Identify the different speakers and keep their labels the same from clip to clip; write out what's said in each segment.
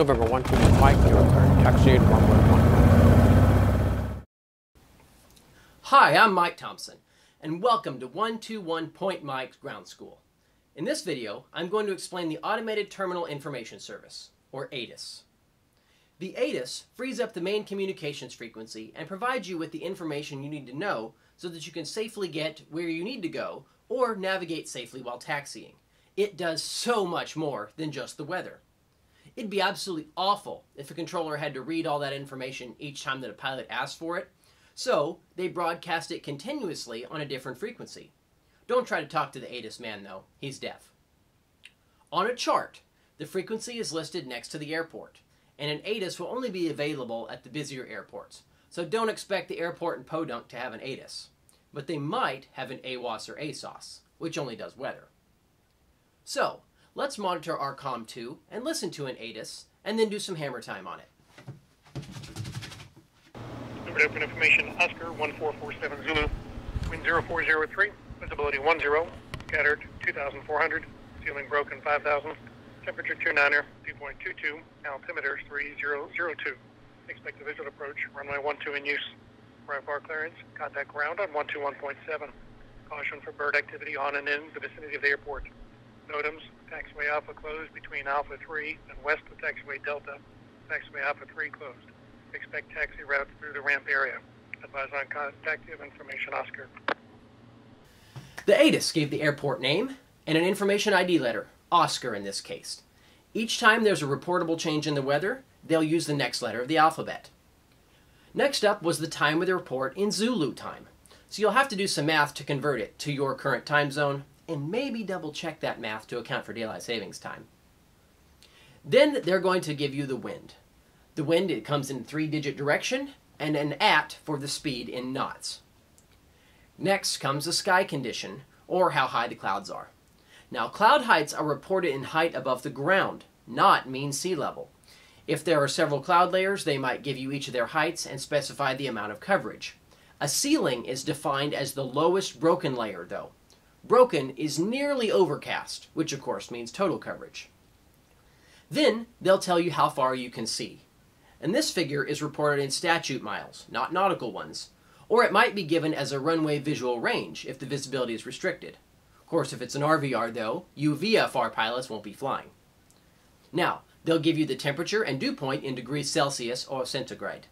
Speaker 1: November 121 Mike, your return taxi 111.
Speaker 2: Hi, I'm Mike Thompson, and welcome to 121 Point Mike's Ground School. In this video, I'm going to explain the Automated Terminal Information Service, or ATIS. The ATIS frees up the main communications frequency and provides you with the information you need to know so that you can safely get where you need to go or navigate safely while taxiing. It does so much more than just the weather. It'd be absolutely awful if a controller had to read all that information each time that a pilot asked for it, so they broadcast it continuously on a different frequency. Don't try to talk to the ATIS man though, he's deaf. On a chart, the frequency is listed next to the airport, and an ATIS will only be available at the busier airports, so don't expect the airport in Podunk to have an ATIS. But they might have an AWOS or ASOS, which only does weather. So, let's monitor our COM2 and listen to an ATIS, and then do some hammer time on it.
Speaker 3: Number open information, Oscar 1447 Zulu, wind 0403, visibility 10, scattered 2,400, ceiling broken 5,000, temperature 29er, 2.22, altimeter 3002. Expect a visual approach, runway 12 in use. Right bar clearance, contact ground on 121.7. Caution for bird activity on and in the vicinity of the airport. NOTAMs, taxiway Alpha closed between Alpha 3 and west of taxiway Delta. Taxiway Alpha 3 closed. Expect taxi route through the ramp area. Advise on contact of information Oscar.
Speaker 2: The ATIS gave the airport name and an information ID letter, Oscar in this case. Each time there's a reportable change in the weather, they'll use the next letter of the alphabet. Next up was the time of the report in Zulu time. So you'll have to do some math to convert it to your current time zone, and maybe double check that math to account for daylight savings time. Then they're going to give you the wind. The wind, it comes in three digit direction, and an at for the speed in knots. Next comes the sky condition, or how high the clouds are. Now, cloud heights are reported in height above the ground, not mean sea level. If there are several cloud layers, they might give you each of their heights and specify the amount of coverage. A ceiling is defined as the lowest broken layer, though. Broken is nearly overcast, which of course means total coverage. Then they'll tell you how far you can see. And this figure is reported in statute miles, not nautical ones. Or it might be given as a runway visual range if the visibility is restricted. Of course, if it's an RVR, though, you VFR pilots won't be flying. Now, they'll give you the temperature and dew point in degrees Celsius or centigrade.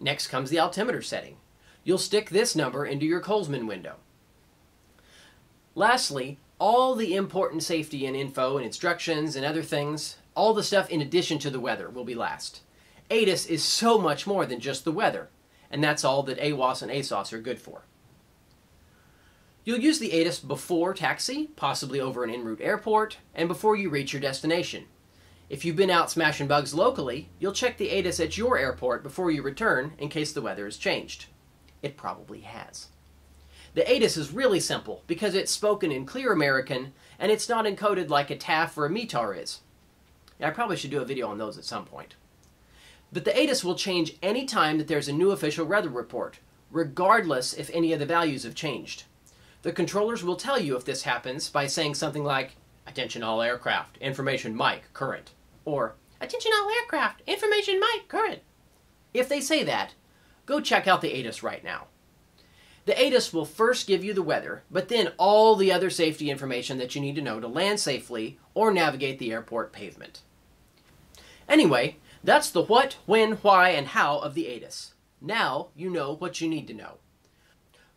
Speaker 2: Next comes the altimeter setting. You'll stick this number into your Kollsman window. Lastly, all the important safety and info and instructions and other things, all the stuff in addition to the weather will be last. ATIS is so much more than just the weather, and that's all that AWOS and ASOS are good for. You'll use the ATIS before taxi, possibly over an en route airport, and before you reach your destination. If you've been out smashing bugs locally, you'll check the ATIS at your airport before you return in case the weather has changed. It probably has. The ATIS is really simple because it's spoken in clear American and it's not encoded like a TAF or a METAR is. I probably should do a video on those at some point. But the ATIS will change any time that there's a new official weather report, regardless if any of the values have changed. The controllers will tell you if this happens by saying something like, Attention all aircraft, information Mike, current. Or, Attention all aircraft, information Mike, current. If they say that, go check out the ATIS right now. The ATIS will first give you the weather, but then all the other safety information that you need to know to land safely or navigate the airport pavement. Anyway, that's the what, when, why, and how of the ATIS. Now you know what you need to know.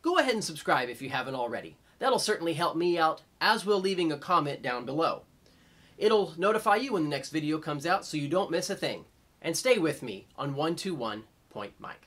Speaker 2: Go ahead and subscribe if you haven't already. That'll certainly help me out, as will leaving a comment down below. It'll notify you when the next video comes out so you don't miss a thing. And stay with me on 121 Point Mike.